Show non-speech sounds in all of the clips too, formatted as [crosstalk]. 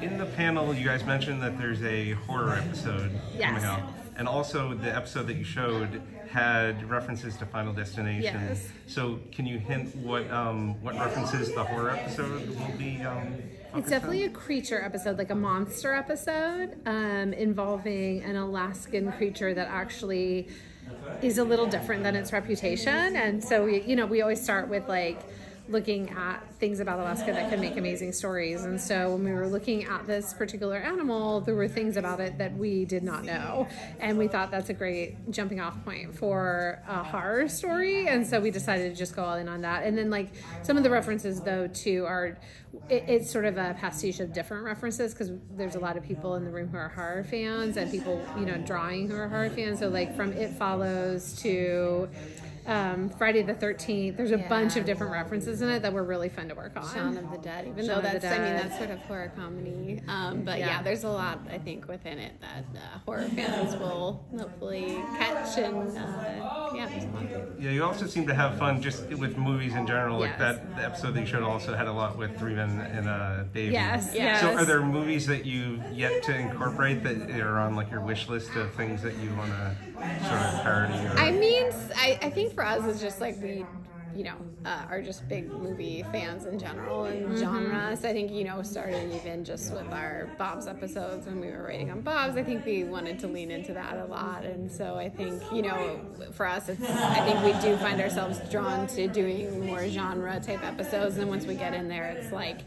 in the panel, you guys mentioned that there's a horror episode Yes. coming out, and also the episode that you showed had references to Final Destination. Yes. So, can you hint what um, what references the horror episode will be? Um, It's definitely on? a creature episode, like a monster episode, um, involving an Alaskan creature that actually is a little different than its reputation. And so, we, you know, we always start with like looking at things about Alaska that can make amazing stories. And so, when we were looking at this particular animal, there were things about it that we did not know. And we thought that's a great jumping off point for a horror story. And so, we decided to just go all in on that. And then, like, some of the references, though, too, are it, it's sort of a pastiche of different references because there's a lot of people in the room who are horror fans and people, you know, drawing who are horror fans. So, like, from It Follows to um, Friday the 13th, there's a Yeah. bunch of different references in it that were really fun to work on. Shaun of the Dead, even Shaun though that's I mean that's sort of horror comedy. Um, but yeah. Yeah. there's a lot I think within it that uh, horror fans will hopefully catch and uh, yeah, respond to. Yeah, you also seem to have fun just with movies in general. Like Yes. that the episode that you showed also had a lot with Three Men and a Baby. Yes, yes. So, are there movies that you've yet to incorporate that are on like your wish list of things that you want to sort of parody? Or... I mean, I, I think for us it's just like we, you know, uh, are just big movie fans in general and genre. So I think you know, starting even just with our Bob's episodes when we were writing on Bob's, I think we wanted to lean into that a lot. And so I think you know, for us, it's I think we do find ourselves drawn to doing more genre type episodes. And then once we get in there, it's like.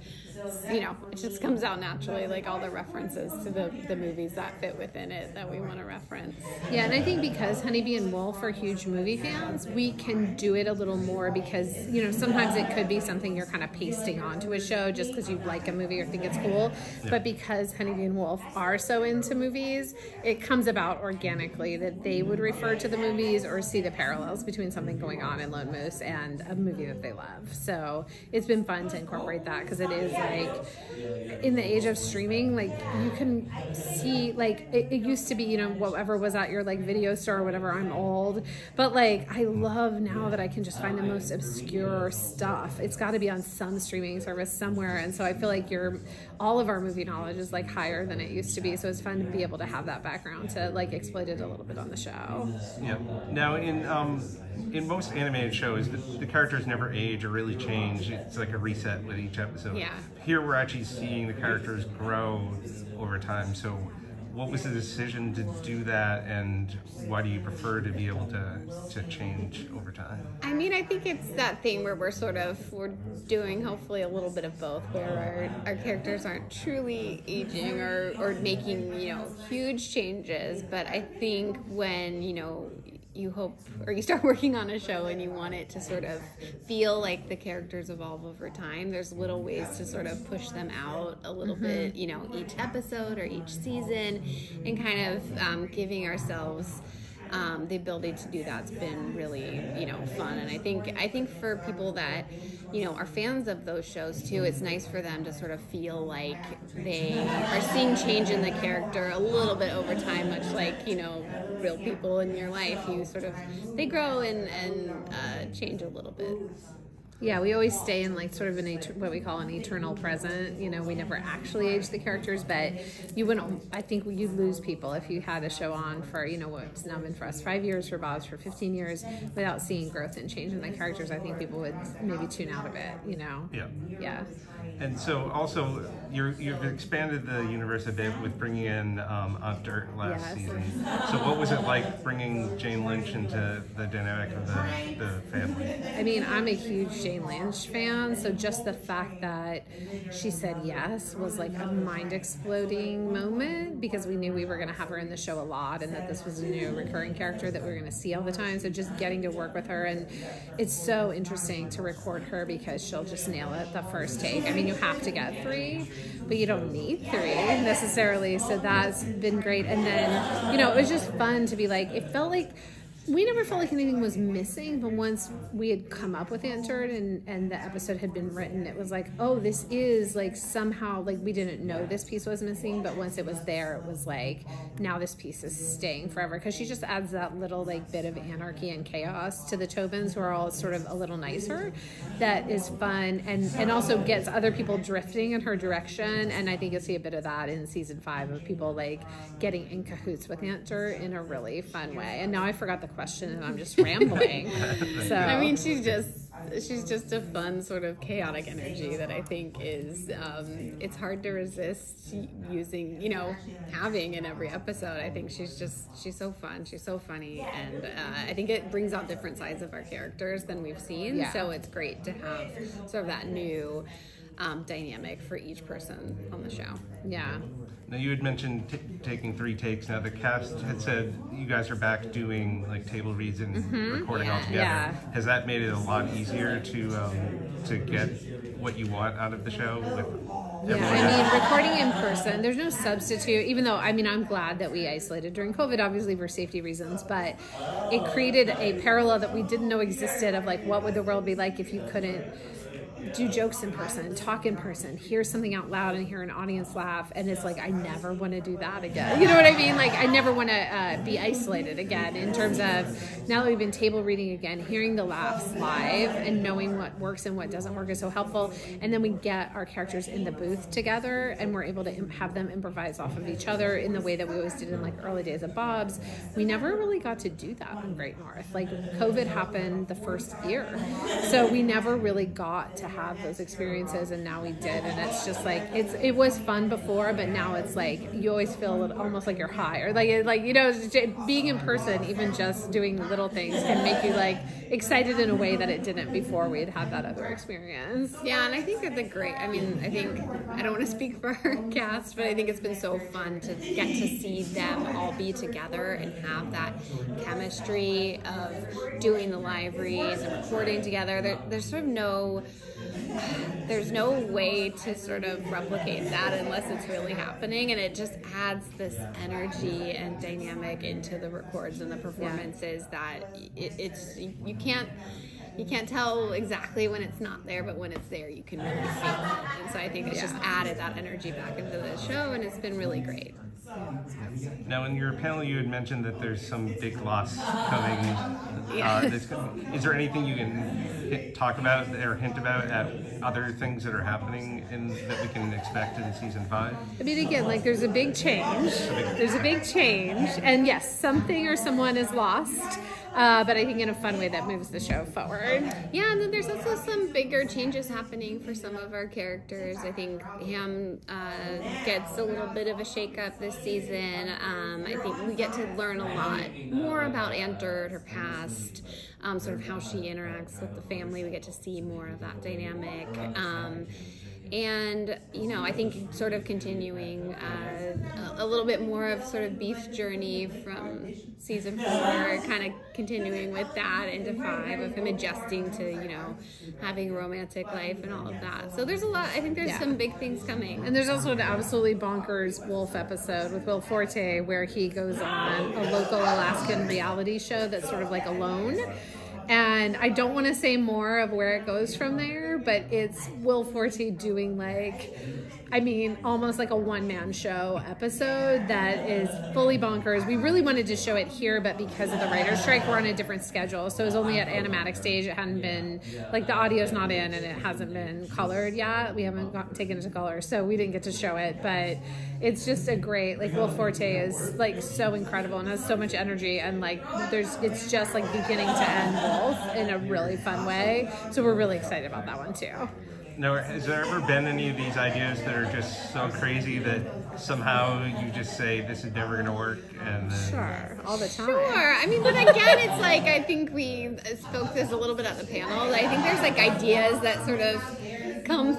You know, it just comes out naturally, like all the references to the, the movies that fit within it that we want to reference. Yeah, and I think because Honeybee and Wolf are huge movie fans, we can do it a little more because, you know, sometimes it could be something you're kind of pasting onto a show just because you like a movie or think it's cool. But because Honeybee and Wolf are so into movies, it comes about organically that they would refer to the movies or see the parallels between something going on in Lone Moose and a movie that they love. So it's been fun to incorporate that because it is like in the age of streaming, like you can see, like it, it used to be, you know, whatever was at your like video store or whatever. I'm old, but like I love now that I can just find the most obscure stuff. It's got to be on some streaming service somewhere, and so I feel like your all of our movie knowledge is like higher than it used to be. So it's fun to be able to have that background to like exploit it a little bit on the show. Yeah. Now, in um, in most animated shows, the, the characters never age or really change. It's like a reset with each episode. Yeah. Here, we're actually seeing the characters grow over time. So, what was the decision to do that, and why do you prefer to be able to to change over time? I mean, I think it's that thing where we're sort of we're doing hopefully a little bit of both, where our, our characters aren't truly aging or or making you know huge changes, but I think when you know you hope or you start [laughs] working on a show and you want it to sort of feel like the characters evolve over time there's little ways to sort of push them out a little bit you know each episode or each season and kind of um, giving ourselves um, the ability to do that's been really you know fun. And i think i think for people that you know are fans of those shows too it's nice for them to sort of feel like they are seeing change in the character a little bit over time much like you know real people in your life. You sort of they grow and and uh, change a little bit Yeah, we always stay in like sort of an et- what we call an eternal present. You know, we never actually age the characters, but you wouldn't. I think you'd lose people if you had a show on for you know what's now been for us five years, for Bob's for fifteen years, without seeing growth and change in the characters. I think people would maybe tune out of it. You know. Yeah. Yeah. And so, also, you're, you've expanded the universe a bit with bringing in um, Aunt Dirt last Yes. season. So, what was it like bringing Jane Lynch into the dynamic of the, the family? I mean, I'm a huge Jane Lynch fan, so just the fact that she said yes was like a mind exploding moment because we knew we were going to have her in the show a lot and that this was a new recurring character that we were going to see all the time. So just getting to work with her, and it's so interesting to record her because she'll just nail it the first take. I mean, you have to get three, but you don't need three necessarily. So that's been great. And then, you know, it was just fun to be like, it felt like we never felt like anything was missing, but once we had come up with Aunt Dirt and and the episode had been written, it was like, oh, this is like somehow like we didn't know this piece was missing, but once it was there, it was like now this piece is staying forever because she just adds that little like bit of anarchy and chaos to the Tobins, who are all sort of a little nicer. That is fun and and also gets other people drifting in her direction, and I think you'll see a bit of that in season five of people like getting in cahoots with Aunt Dirt in a really fun way. And now I forgot the question, and I'm just rambling. [laughs] so I mean, she's just she's just a fun sort of chaotic energy that I think is um, it's hard to resist using, you know, having in every episode. I think she's just she's so fun, she's so funny, and uh, I think it brings out different sides of our characters than we've seen. Yeah. So it's great to have sort of that new. Um, dynamic for each person on the show. yeah. Now you had mentioned t- taking three takes. Now the cast had said you guys are back doing like table reads and recording all together. Yeah. Has that made it a lot easier to um, to get what you want out of the show? Yeah, I mean, recording in person, there's no substitute, even though, I mean, I'm glad that we isolated during COVID, obviously for safety reasons, but it created a parallel that we didn't know existed of like, what would the world be like if you couldn't do jokes in person, talk in person, hear something out loud and hear an audience laugh. And it's like, I never want to do that again. You know what I mean? Like, I never want to uh, be isolated again in terms of now that we've been table reading again, hearing the laughs live and knowing what works and what doesn't work is so helpful. And then we get our characters in the booth together and we're able to have them improvise off of each other in the way that we always did in like early days of Bob's. We never really got to do that on Great North. Like, COVID happened the first year. So we never really got to have those experiences and now we did and it's just like it's it was fun before but now it's like you always feel almost like you're high or like like you know being in person even just doing little things can make you like excited in a way that it didn't before we had had that other experience Yeah, and I think it's a great. I mean, I think I don't want to speak for our [laughs] cast, but I think it's been so fun to get to see them all be together and have that chemistry of doing the live reads and recording together. There, there's sort of no. There's no way to sort of replicate that unless it's really happening, and it just adds this energy and dynamic into the records and the performances that it, it's you can't you can't tell exactly when it's not there, but when it's there, you can really feel it. And so I think it's just added that energy back into the show, and it's been really great. Now in your panel, you had mentioned that there's some big loss coming. Uh, coming. Is there anything you can hit, talk about or hint about at other things that are happening in that we can expect in season five? I mean, again, like there's a big change. There's a big change, and yes, something or someone is lost, uh, but I think in a fun way that moves the show forward. Yeah, and then there's also some bigger changes happening for some of our characters. I think Ham uh, gets a little bit of a shakeup this season. Um, I think we get to learn a lot more about Aunt Dirt, her past, um, sort of how she interacts with the family. We get to see more of that dynamic. Um, and you know i think sort of continuing uh, a, little bit more of sort of beef's journey from season four kind of continuing with that into five of him adjusting to you know having a romantic life and all of that so there's a lot i think there's Yeah. some big things coming And there's also an absolutely bonkers Wolf episode with Will Forte where he goes on a local Alaskan reality show that's sort of like alone. And I don't want to say more of where it goes from there, but it's Will Forte doing like, I mean, almost like a one man show episode that is fully bonkers. We really wanted to show it here, but because of the writer's strike, we're on a different schedule. So it was only at animatic stage. It hadn't been, like, the audio's not in and it hasn't been colored yet. We haven't got, taken it to color, so we didn't get to show it. But it's just a great, like, Will Forte is, like, so incredible and has so much energy. And, like, there's, it's just, like, beginning to end both in a really fun way. So we're really excited about that one, too. Now, has there ever been any of these ideas that are just so crazy that somehow you just say this is never going to work, and then Sure, all the time. Sure. I mean, but again, it's like I think we spoke this a little bit at the panel. I think there's like ideas that sort of come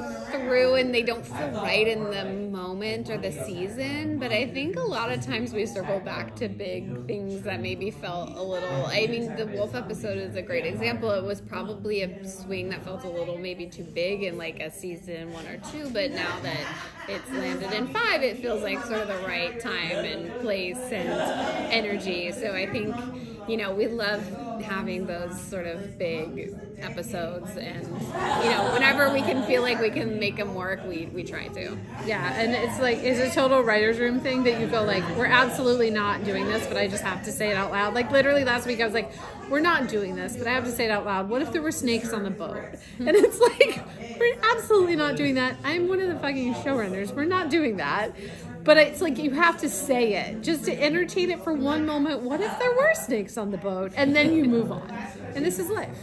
through and they don't feel right in the moment or the season. But I think a lot of times we circle back to big things that maybe felt a little. I mean, the wolf episode is a great example. It was probably a swing that felt a little maybe too big in like a season one or two. But now that it's landed in five, it feels like sort of the right time and place and energy. So I think, you know, we love having those sort of big episodes, and you know, whenever we can feel like we can make them work, we we try to. Yeah, and it's like it's a total writers' room thing that you go like, we're absolutely not doing this, but I just have to say it out loud. Like literally last week, I was like, we're not doing this, but I have to say it out loud. What if there were snakes on the boat? [laughs] And it's like, we're absolutely not doing that. I'm one of the fucking showrunners. We're not doing that. But it's like you have to say it just to entertain it for one moment. What if there were snakes on the boat? And then you move on. And this is life.